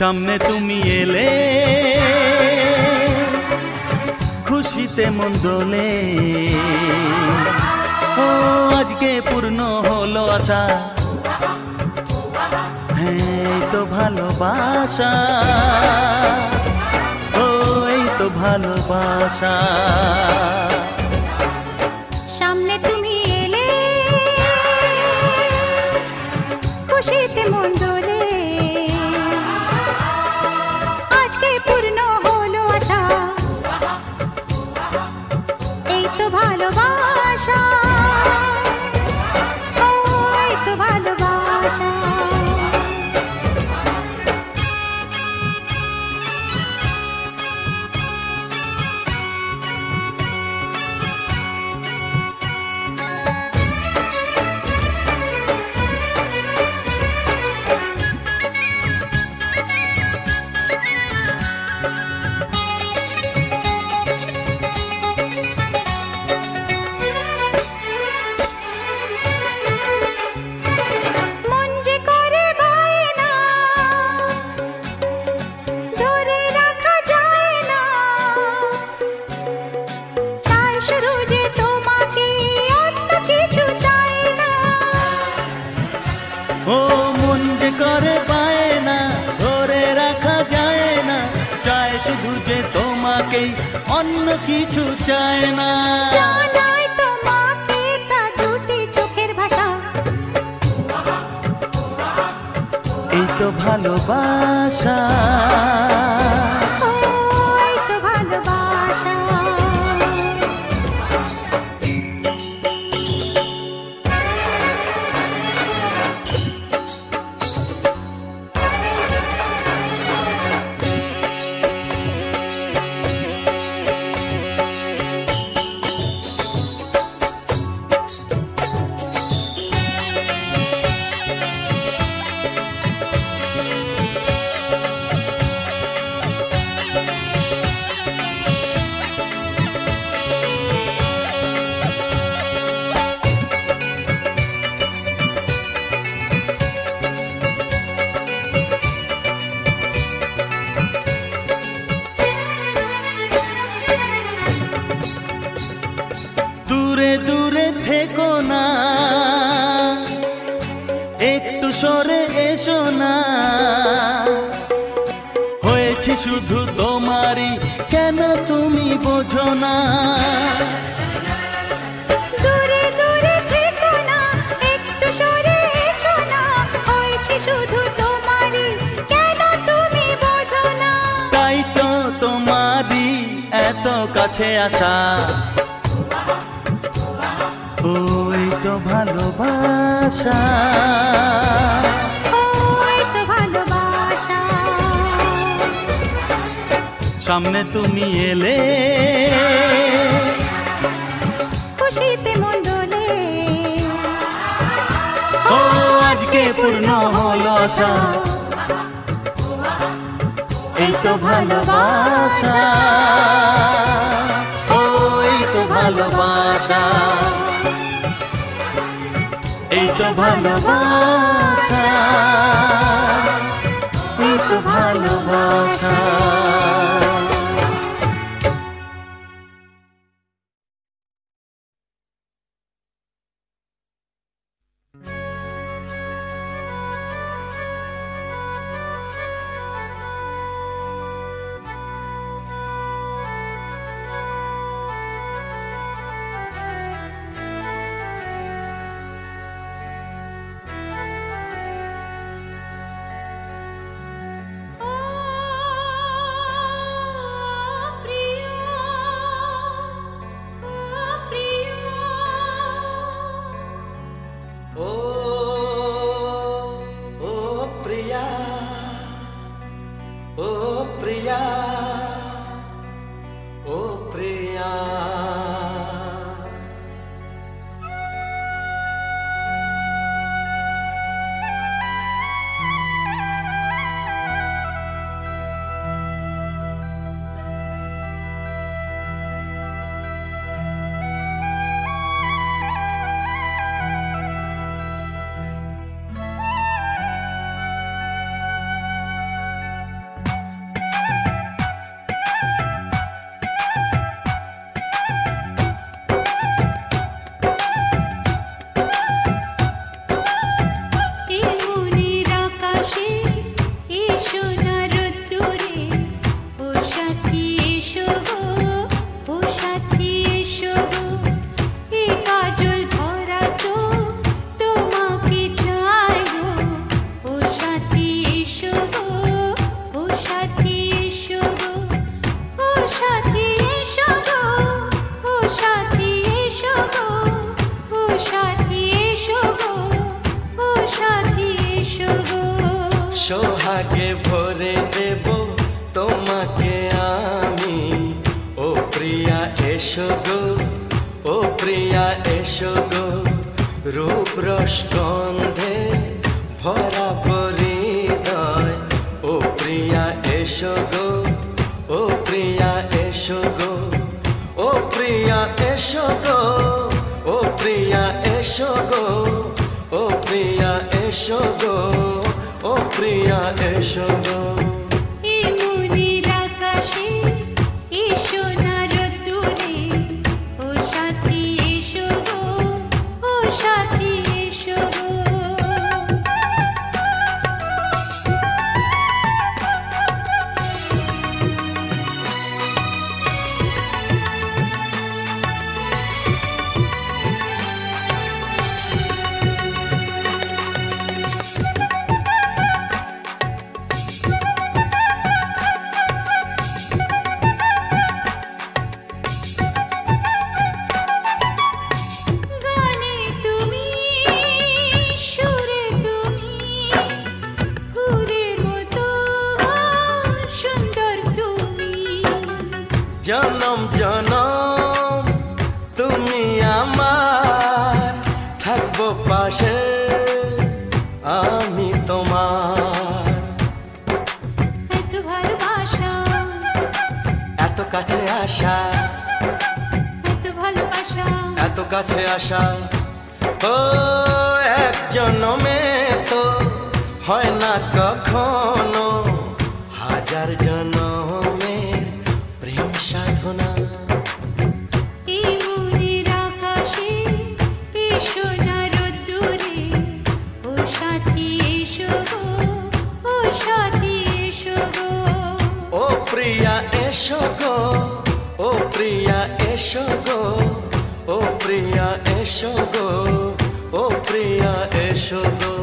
সামনে তুমি এলে, খুশিতে মন দোলে ও, আজকে পূর্ণ হলো আশা। হ্যাঁ তো ভালোবাসা। ও, এই তো ভালোবাসা। করে পায় না ধরে রাখা যায় না। চায় শুধু যে তোমাকেই অন্য কিছু চায় না। এই তো ভালোবাসা। খুশিতে মন দোলে। ও, আজকে পূর্ণ হলো এই এই তো ভালোবাসা। এই তো ভালোবাসা। এই তো ভালোবাসা। জনম জনম তুমি আমার। থাকব পাশে আমি তোমার। এত ভালোবাসা। এত কাছে আসা। এত ভালোবাসা। এত কাছে আসা। ও এক জনমে তো হয় না কখনো। হাজার জন্ম এসো গো ও প্রিয়া এসো গো ও প্রিয়া এসো গো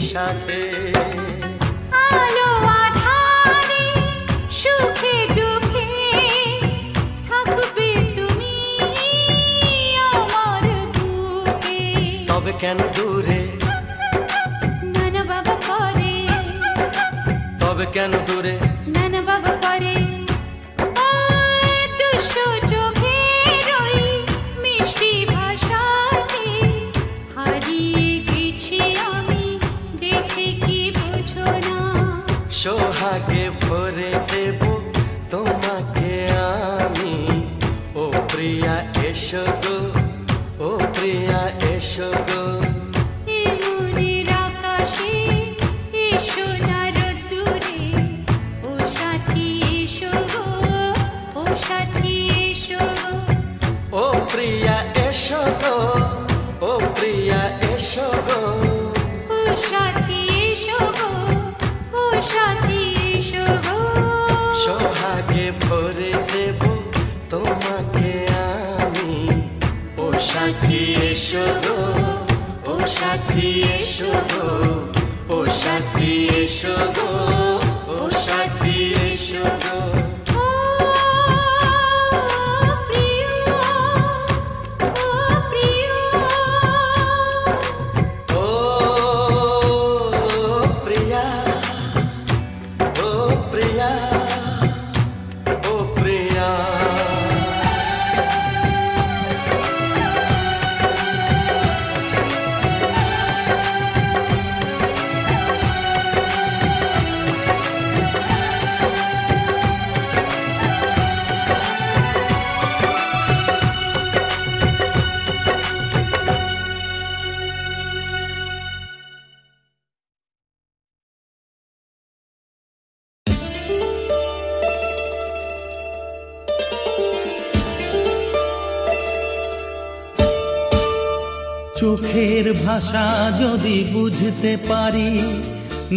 সাথে সুখে দুঃখে থাকবে তবে কেন দূরে? নানা বাবা করে তবে কেন দূরে? তোমাকে ভরে দেব তোমাকে আমি ও প্রিয়া এসো এসো গো ও সাথী এসো গো চোখের ভাষা যদি বুঝতে পারি,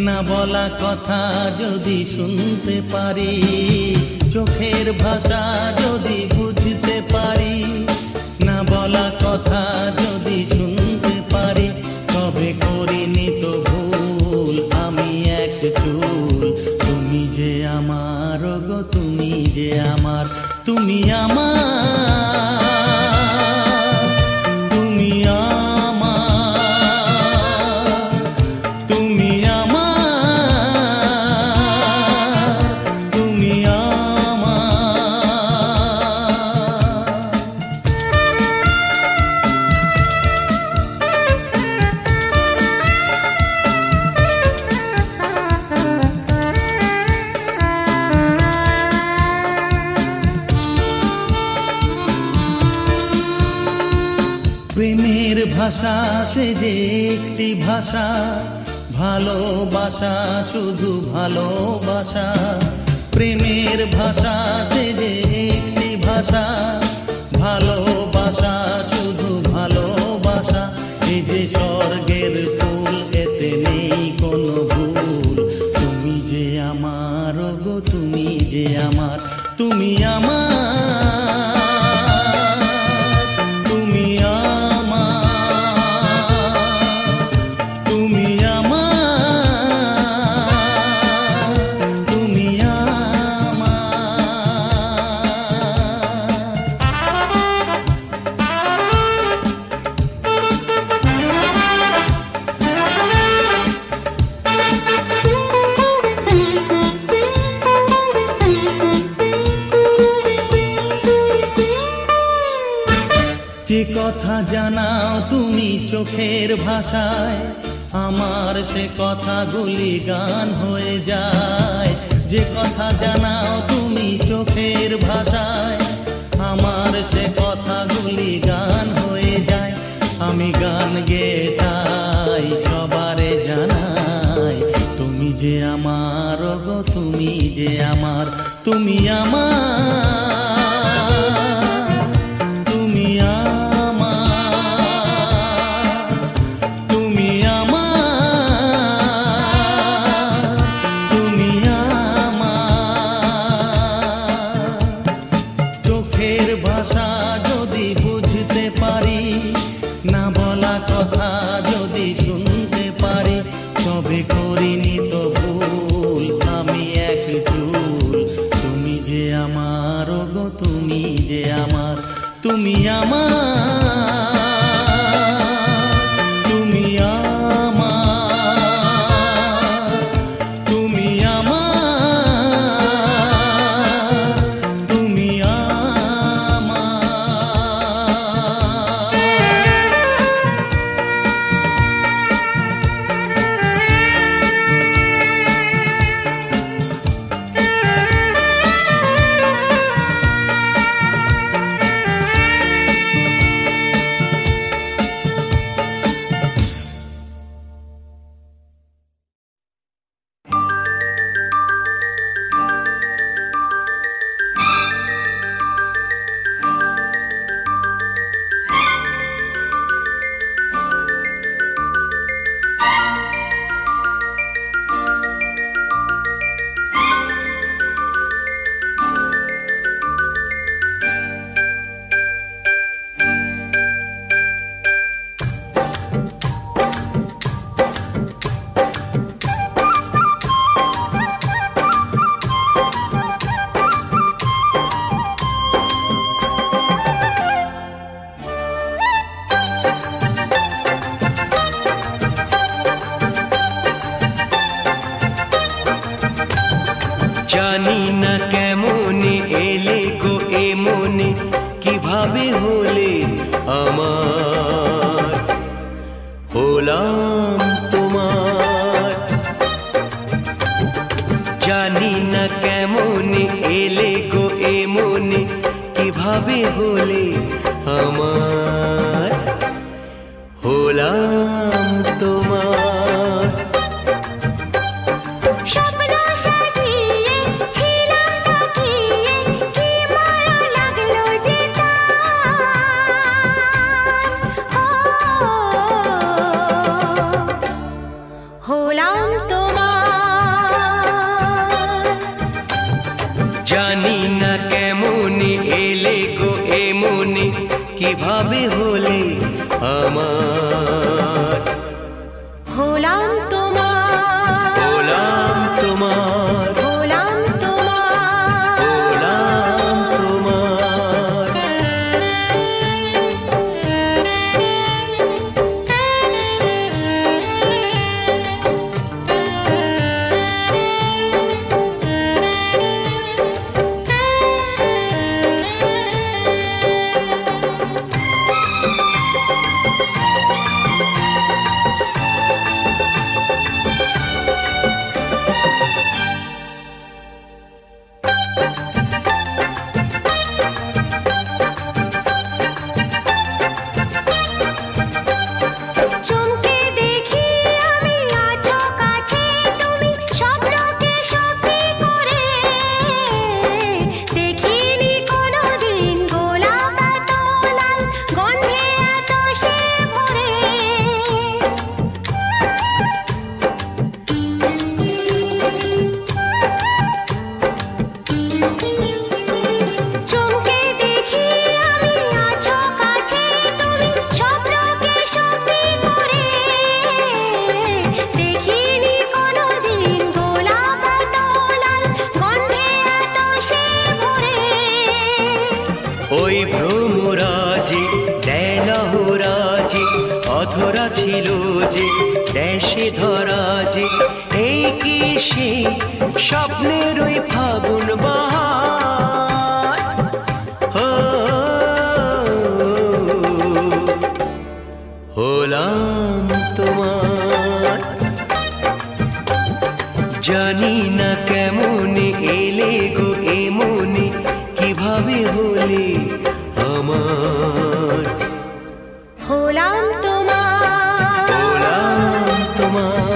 না বলা কথা যদি শুনতে পারি, চোখের ভাষা যদি বুঝতে পারি, না বলা কথা যদি শুনতে পারি, তবে করিনি তো ভুল, আমি এক চুল। তুমি যে আমার গো, তুমি যে আমার, তুমি আমার ভাষা সে একটি ভাষা। ভালোবাসা, শুধু ভালোবাসা। প্রেমের ভাষা, সে একটি ভাষা। ভালোবাসা, শুধু ভালোবাসা। এই যে স্বর্গের ফুল, এতে নেই কোনো ভুল। তুমি যে আমার গো, তুমি যে আমার। তুমি আমার ভাষায় আমার সে কথাগুলি গান হয়ে যায়। যে কথা জানাও তুমি চোখের ভাষায়, আমার সে কথাগুলি গান হয়ে যায়। আমি গান গেয়ে তাই সবারে জানাই, তুমি যে আমার গো তুমি যে আমার, তুমি আমার। होली हमार होलाम জানি না কেমনে এলে গো এমনে কীভাবে হলে আমার? হলাম তোমার। হলাম তোমার।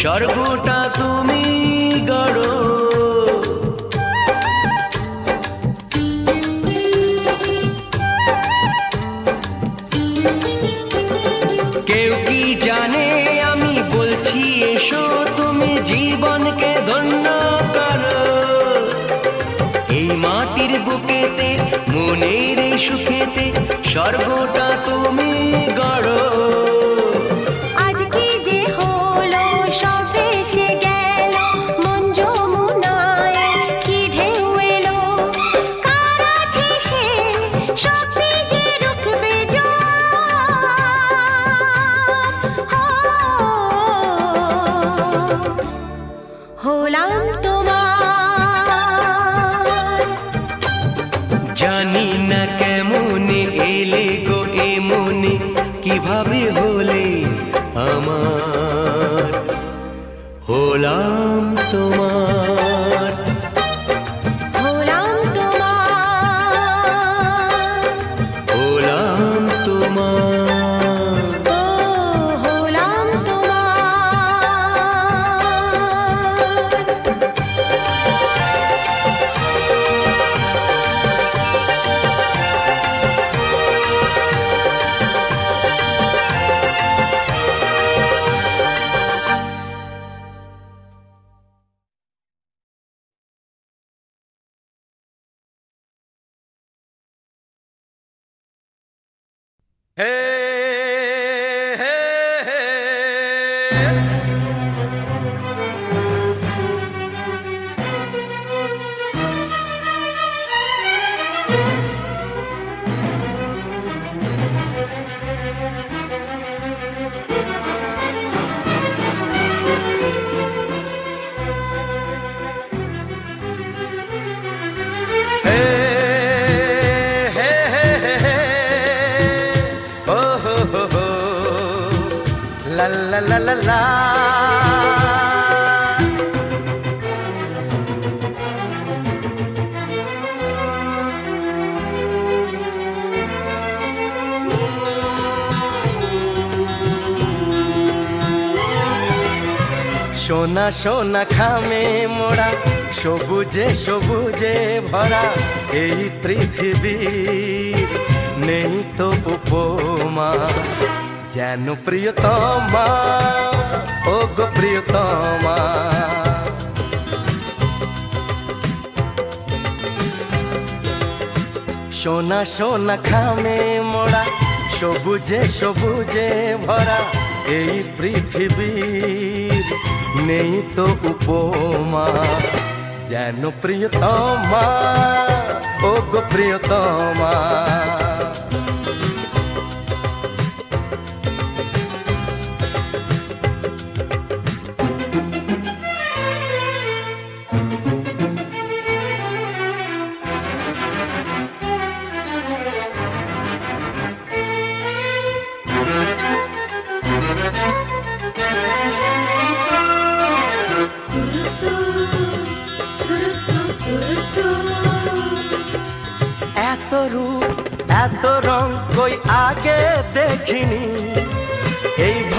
স্বর্গটা তুমি গড়। কেউ কি জানে? আমি বলছি, এসো তুমি জীবনকে ধন্য কর। এই মাটির বুকেতে, মনের সুখেতে, স্বর্গটা সোনা সোনা খামে মোড়া, সবুজে সবুজে ভরা এই পৃথিবী নেই তো উপমা। যেন প্রিয়তমা ও গো প্রিয়তমা।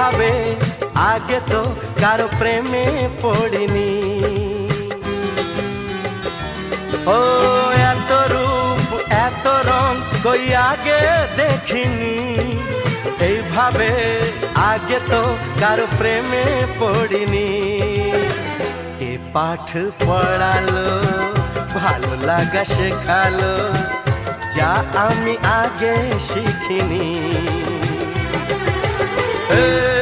যাবে আগে তো কারও প্রেমে পড়িনি। ও, এত রূপ, এত রং কই আগে দেখিনি। এইভাবে আগে তো কারও প্রেমে পড়িনি। কে পাঠ পড়ালো, ভালো লাগা শেখালো, যা আমি আগে শিখিনি। Hey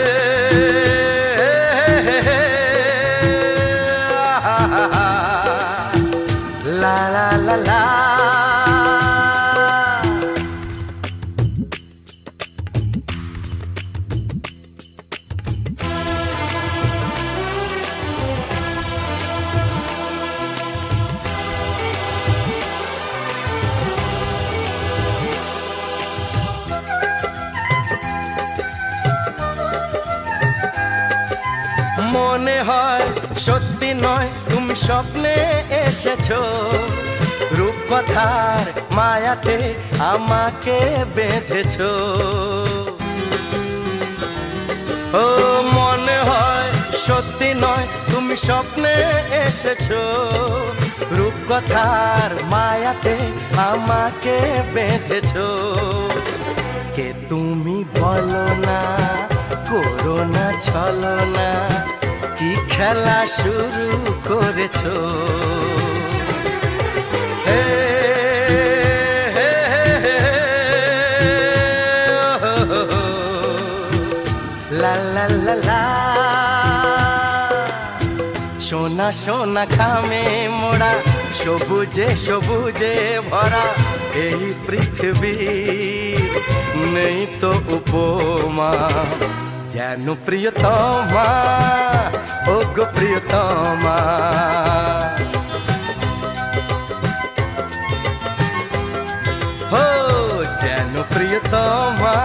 মনে হয় সত্যি নয়, তুমি স্বপ্নে এসেছ। রূপকথার মায়াতে আমাকে বেঁধেছো। ও, মনে হয় সত্যি নয়, তুমি স্বপ্নে এসেছ। রূপকথার মায়াতে আমাকে বেঁধেছো। কে তুমি বলো না, করো না, ছলো না কি খেলা শুরু করেছ? সোনা সোনা খামে মোড়া, সবুজে সবুজে ভরা এই পৃথিবী। নেই তো উপমা, যেন প্রিয়তমা। ও গো প্রিয়তমা হো যেন প্রিয়তমা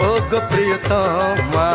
ও গো প্রিয়তমা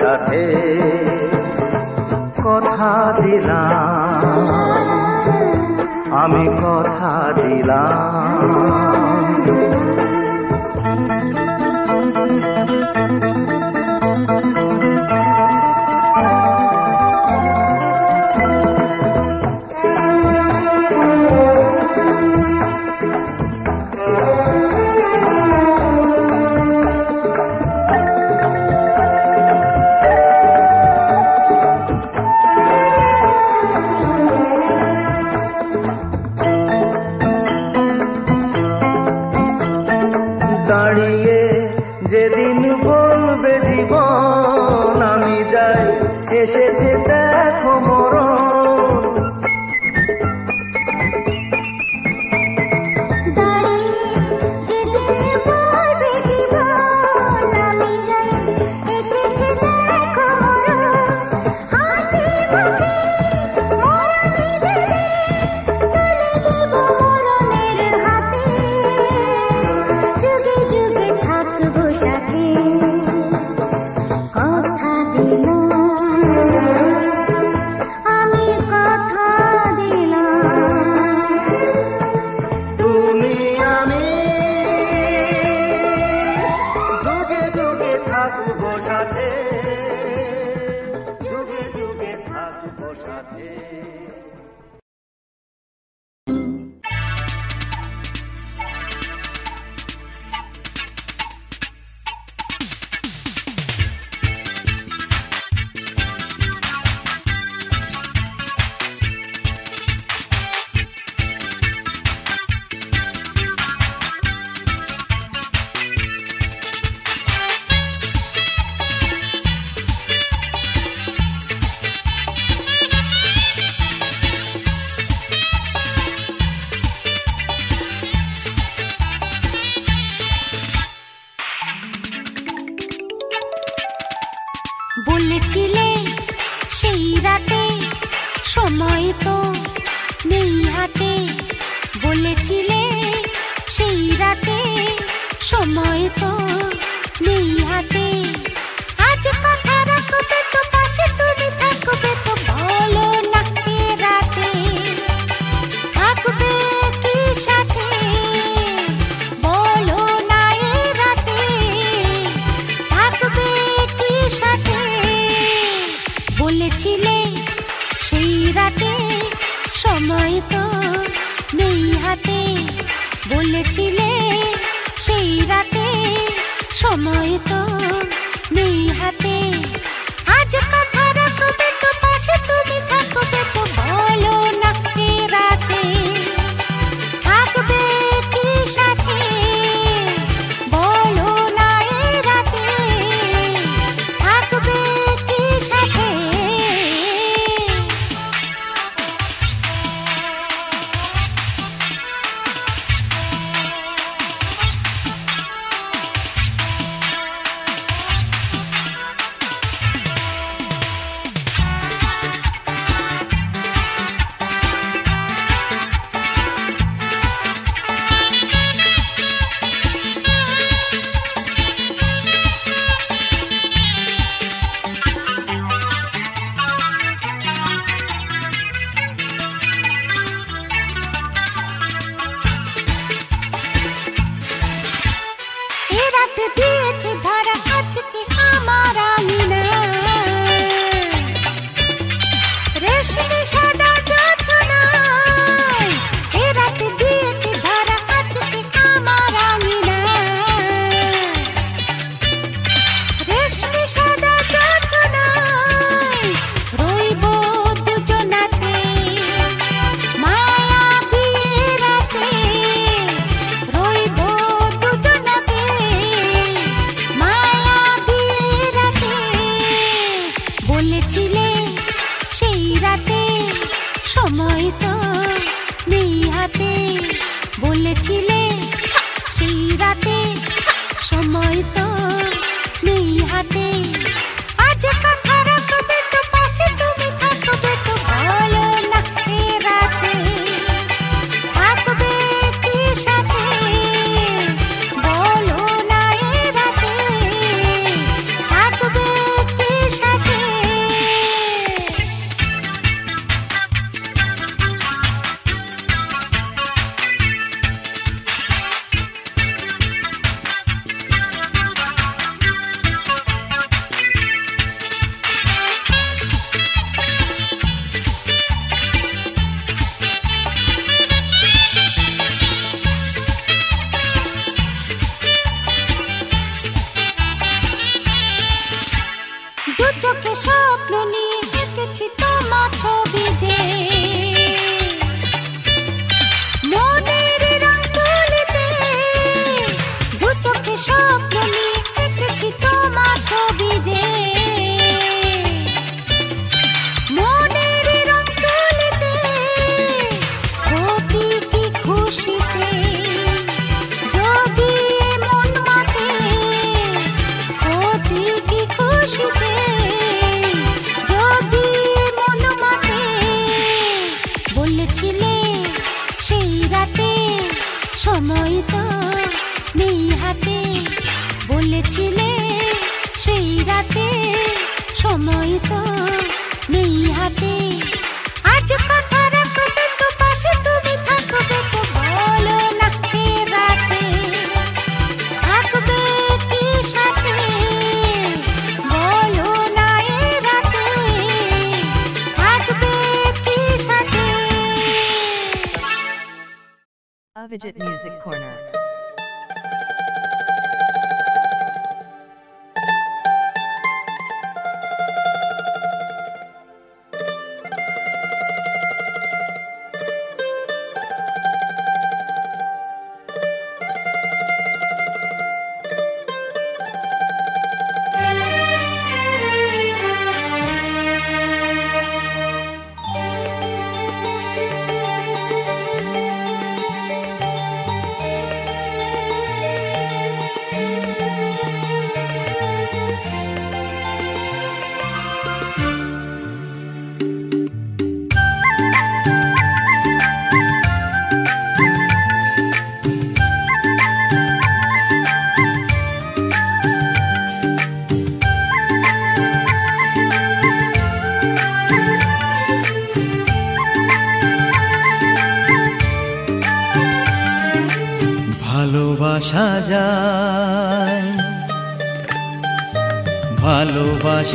সাথে কথা দিলাম। আমি কথা দিলাম।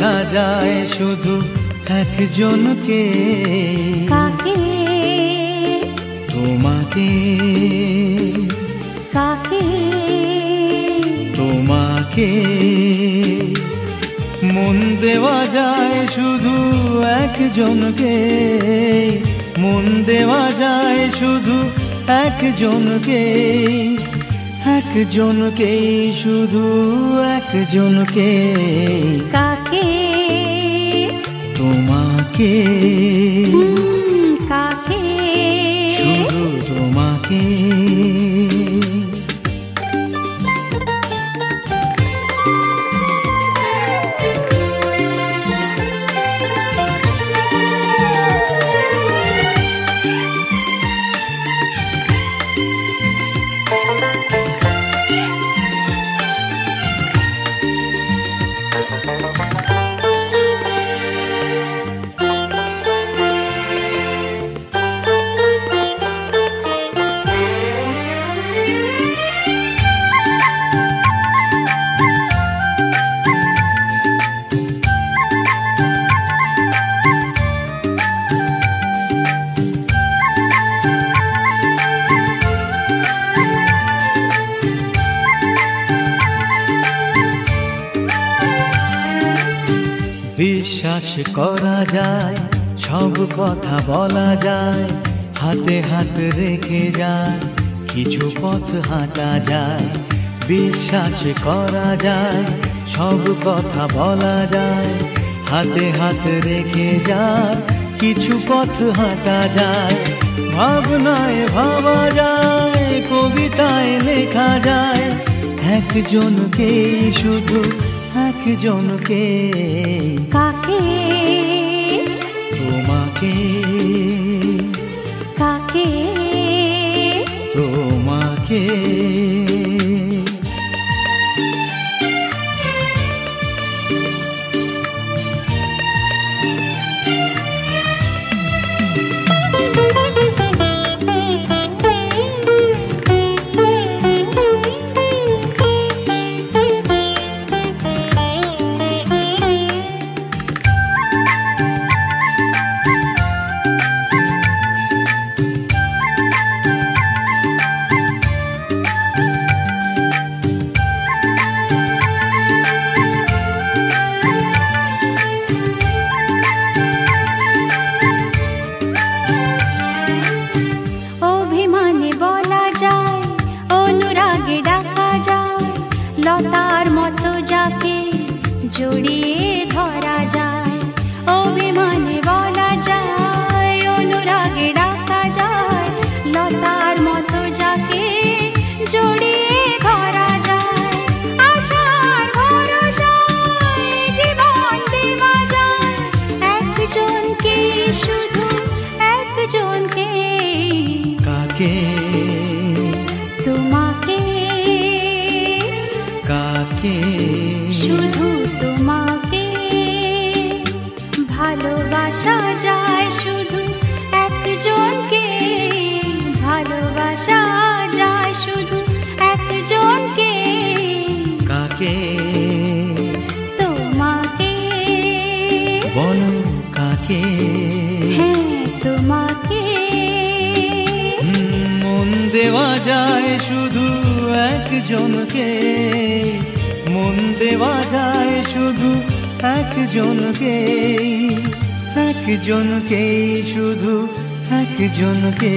যায় শুধু একজনকে। কাকে? তোমাকে। কাকে? তোমাকে। মন দেওয়া যায় শুধু একজনকে। মন দেওয়া যায় শুধু একজনকে। একজনকে শুধু একজনকে। কাকে के করা যায়, সব কথা বলা যায়, হাতে হাত রেখে যায়, কিছু পথ হাঁটা যায়, বিশ্বাস করা যায়, সব কথা বলা যায়, হাতে হাত রেখে যায়, কিছু পথ হাঁটা যায়, ভাবনায় ভাবা যায়, কবিতায় লেখা যায় একজনকে শুধু একজনকে। কাকে তোমাকে কাকে? তোমাকে। একজনকে একজনকে শুধু একজনকে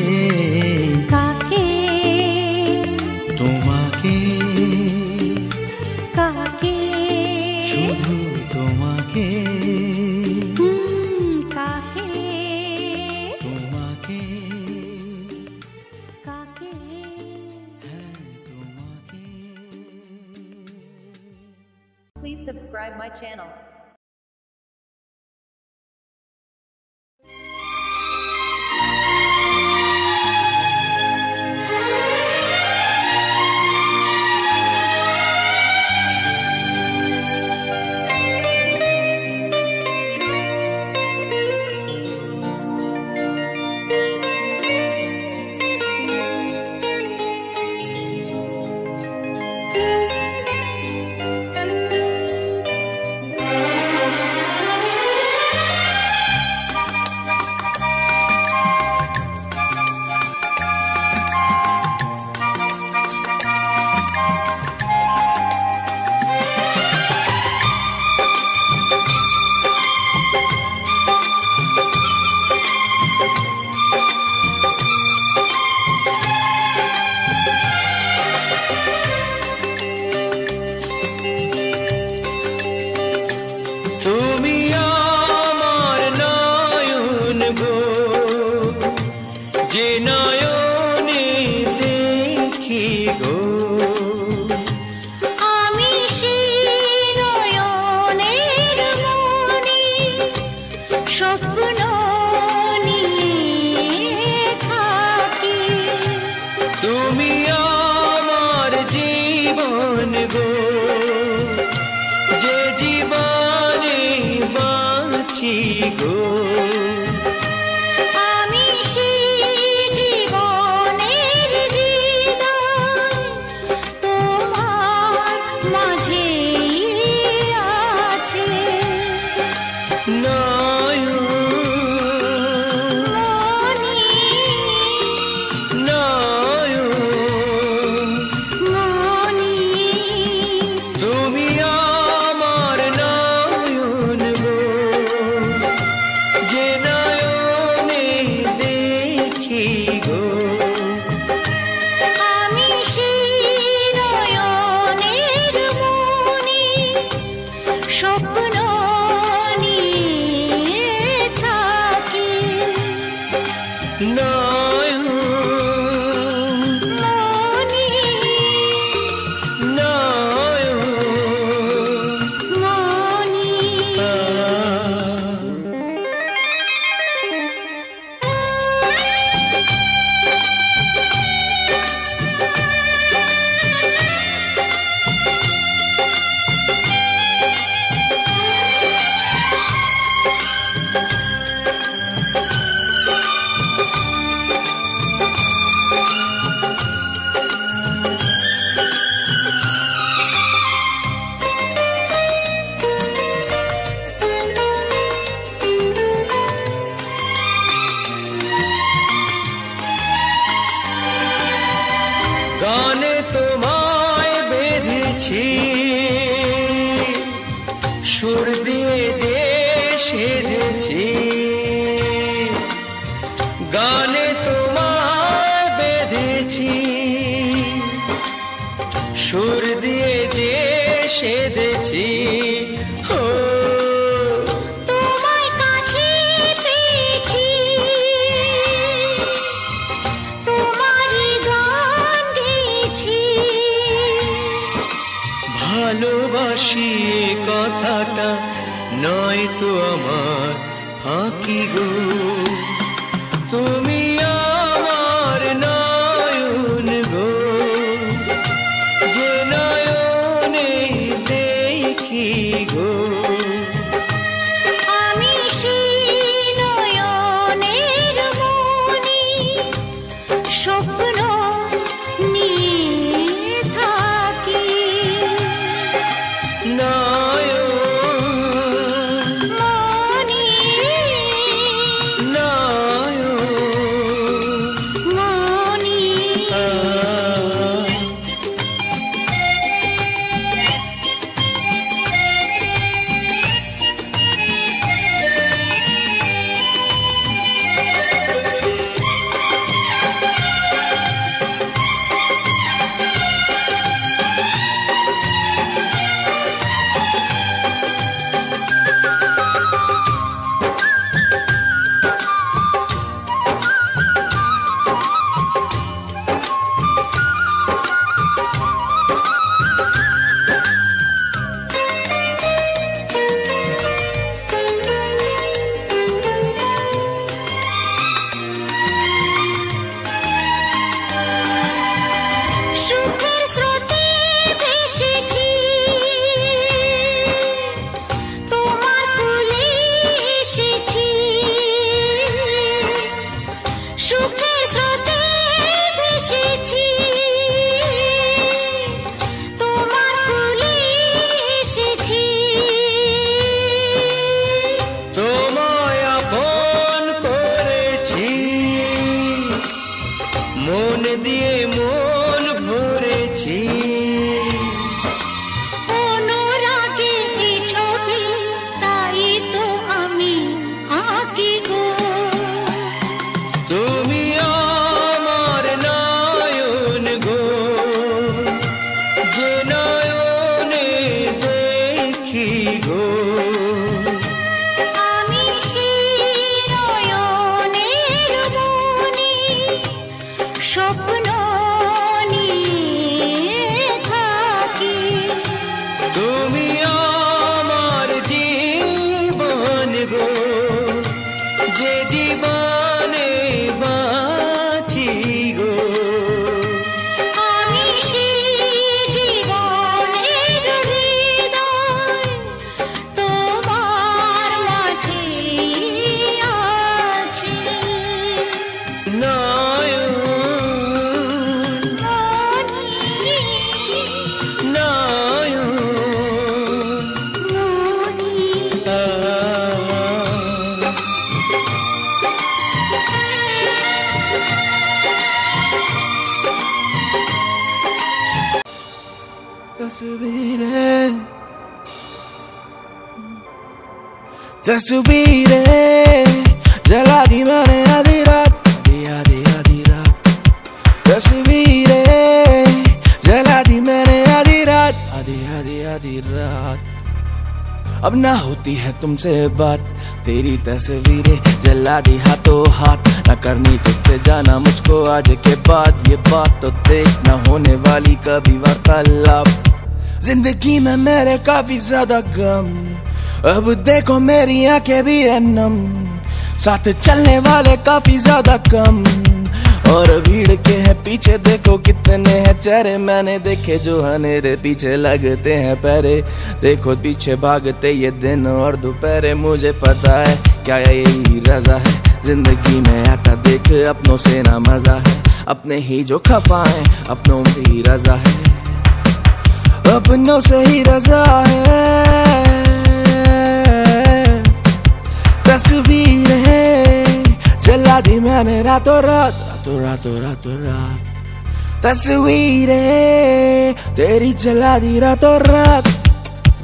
तस्वीरें जला दी मैंने आधी रात, आधी आधी आधी रात। तस्वीरें जला दी मैंने आधी रात, आधी आधी आधी रात। अब ना होती है तुमसे बात, तेरी तस्वीरें। जला दी हाथों हाथ, न करनी तुझसे जाना मुझको आज के बाद। ये बात तो देख न होने वाली कभी वार्तालाप। ज़िंदगी में मेरे काफ़ी ज़्यादा गम। अब देखो मेरी आँखें भी है साथ चलने वाले काफ़ी ज़्यादा कम। और भीड़ के हैं पीछे, देखो कितने हैं चेहरे। मैंने देखे जो हनेरे पीछे लगते हैं पैरे। देखो पीछे भागते ये दिन और दोपहरे। मुझे पता है क्या यही रजा है। ज़िंदगी में आता देख, अपनों से ना मज़ा है। अपने ही जो खफाए अपनों से ही रजा है। अपनों से ही रजा है। मैंने रातों रात रातों रातों रातों रात तस्वीर तेरी जला दी रातों रात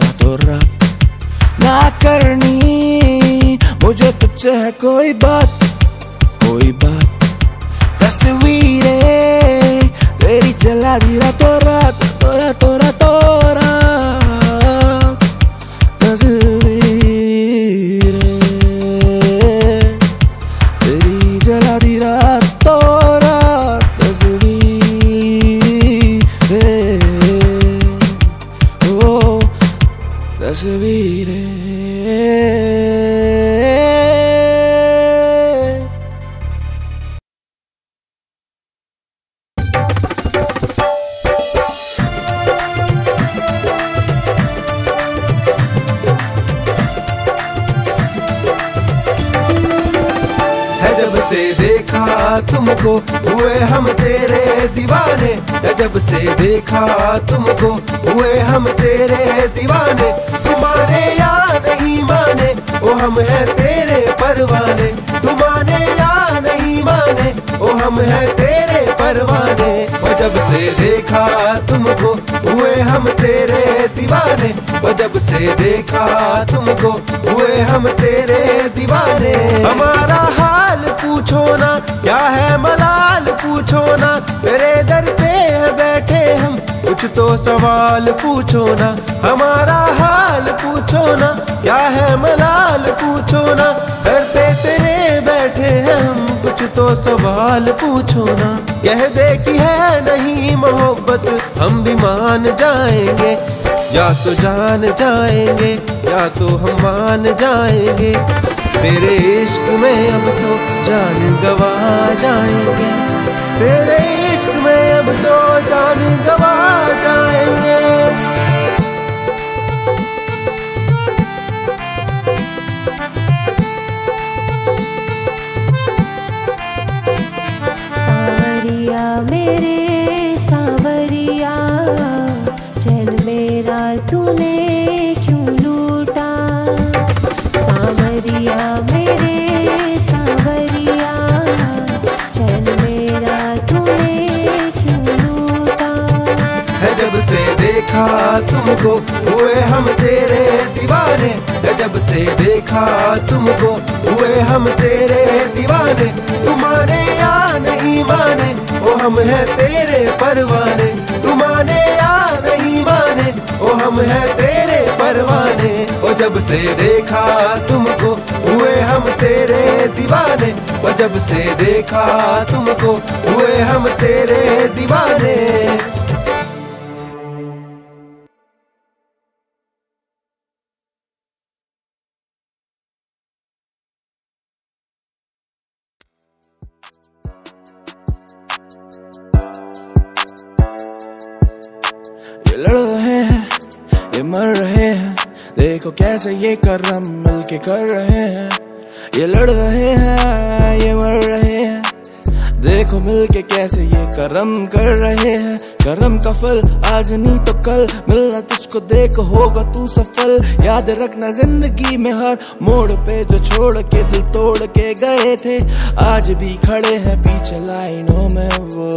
रातों रात ना करनी मुझे तुझसे है कोई बात कोई बात तस्वीर तेरी जला दी रातों रात तोरा तोरा तोरा हम तेरे दीवाने, वो जब से देखा तुमको, हुए हम तेरे दीवाने। हमारा हाल पूछो ना, क्या है मलाल पूछो ना तेरे दर पे बैठे हम, कुछ तो सवाल पूछो ना। हमारा हाल पूछो ना, क्या है मलाल पूछो ना तो सवाल पूछो ना। कह दे कि है नहीं मोहब्बत, हम भी मान जाएँगे। या तो जान जाएँगे, या तो हम मान जाएँगे। तेरे इश्क में अब तो जान गवा जाएँगे। तेरे इश्क में अब तो जान गवा जाएँगे। मेरे सांवरिया चल मेरा तूने क्यों लूटा? सांवरिया, मेरे सांवरिया, चैन मेरा तूने क्यों लूटा? है जब देखा तुमको, हुए हम तेरे दीवाने। जब से देखा तुमको, हुए हम तेरे दीवाने। तुम्हारे या नहीं माने हम है तेरे परवाने, तू माने या नहीं माने, ओ हम है तेरे परवाने। ओ जब से देखा तुमको, हुए हम तेरे दीवाने। ओ जब से देखा तुमको, हुए हम तेरे दीवाने। देखो कैसे ये करम मिलके कर रहे हैं? ये लड़ रहे हैं, ये मर रहे हैं। देखो मिलके कैसे ये करम कर रहे हैं। करम का फल आज नहीं तो कल। मिलना तुझको देख होगा तू सफल। याद रखना ज़िंदगी में हर मोड़ पे जो छोड़ के दिल तोड़ के गए थे। आज भी खड़े हैं पीछे लाइनों में वो।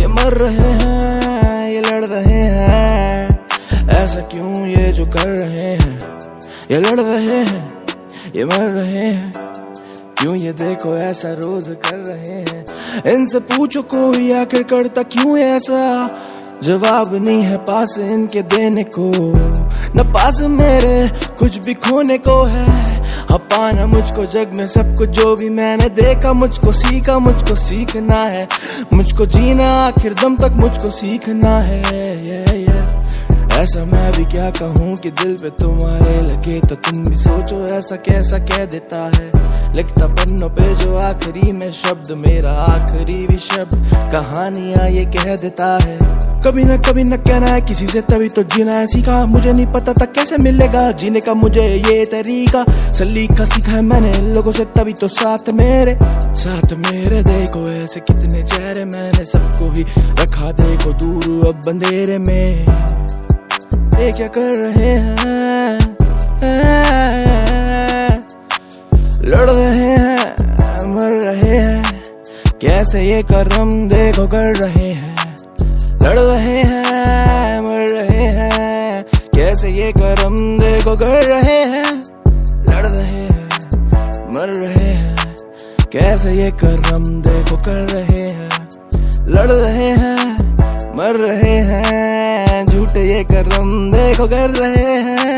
ये मर रहे हैं, ये लड़ रहे हैं। ऐसा क्यों ये जो कर रहे हैं? ये लड़ रहे हैं? ये मर रहे हैं? क्यों ये देखो ऐसा रोज कर रहे हैं? इनसे पूछो कोई आखिर करता क्यों ऐसा? जवाब नहीं है पास इनके देने को। न पास मेरे कुछ भी खोने को है। अब पाना मुझको जग में सब कुछ जो भी मैंने देखा मुझको सीखा मुझको सीखना है। मुझको जीना आखिर दम तक मुझको सीखना है। Yeah, yeah. ऐसा मैं भी क्या कहूँ कि दिल पे तुम्हारे लगे तो तुम भी सोचो ऐसा कैसा कह देता है। लिखता पन्नों पे जो आखिरी में शब्द, मेरा आखिरी भी शब्द, कहानियाँ ये कह देता है। कभी ना कभी न कहना है किसी से, तभी तो जीना है सीखा। मुझे नहीं पता था कैसे मिलेगा, जीने का मुझे ये तरीका। सलीका सीखा है मैंने लोगों से, तभी तो साथ मेरे साथ मेरे। देखो ऐसे कितने चेहरे मैंने सबको ही रखा, देखो दूर अब बंधेरे में। ये क्या कर रहे हैं? लड़ रहे हैं, मर रहे हैं। कैसे ये करम देखो कर रहे हैं? लड़ रहे हैं, मर रहे हैं। कैसे ये करम देखो कर रहे हैं? लड़ रहे हैं, मर रहे हैं। कैसे ये करम देखो कर रहे हैं? लड़ रहे हैं। मर रहे हैं झूठे ये कर्म देखो कर रहे हैं।